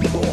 people